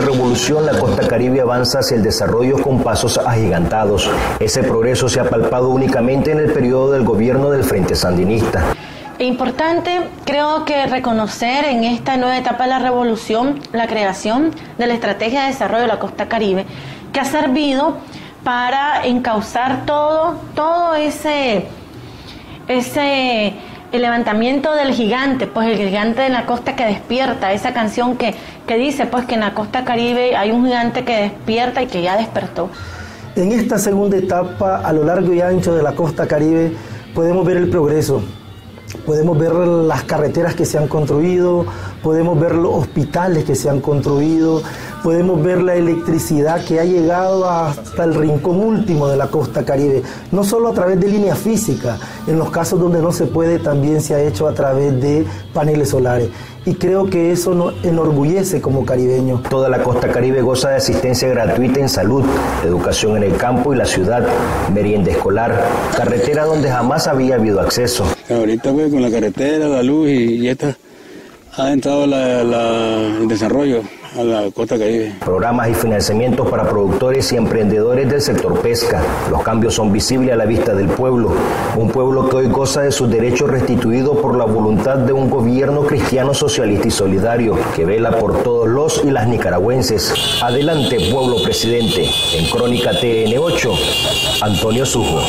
revolución, la costa caribe avanza hacia el desarrollo con pasos agigantados. Ese progreso se ha palpado únicamente en el periodo del gobierno del Frente Sandinista. Importante, creo que reconocer en esta nueva etapa de la revolución la creación de la estrategia de desarrollo de la costa caribe, que ha servido para encauzar todo, todo ese, ese el levantamiento del gigante, pues el gigante de la costa que despierta, esa canción que, que dice pues que en la costa caribe hay un gigante que despierta y que ya despertó. En esta segunda etapa, a lo largo y ancho de la costa caribe, podemos ver el progreso, podemos ver las carreteras que se han construido, podemos ver los hospitales que se han construido, podemos ver la electricidad que ha llegado hasta el rincón último de la costa caribe, no solo a través de líneas físicas, en los casos donde no se puede también se ha hecho a través de paneles solares. Y creo que eso nos enorgullece como caribeños. Toda la costa caribe goza de asistencia gratuita en salud, educación en el campo y la ciudad, merienda escolar, carretera donde jamás había habido acceso. Ahorita pues con la carretera, la luz y, esta ha entrado el desarrollo a la costa caribe. Programas y financiamientos para productores y emprendedores del sector pesca. Los cambios son visibles a la vista del pueblo. Un pueblo que hoy goza de sus derechos restituidos por la voluntad de un gobierno cristiano socialista y solidario que vela por todos los y las nicaragüenses. Adelante, pueblo presidente. En Crónica TN8, Antonio Sujo.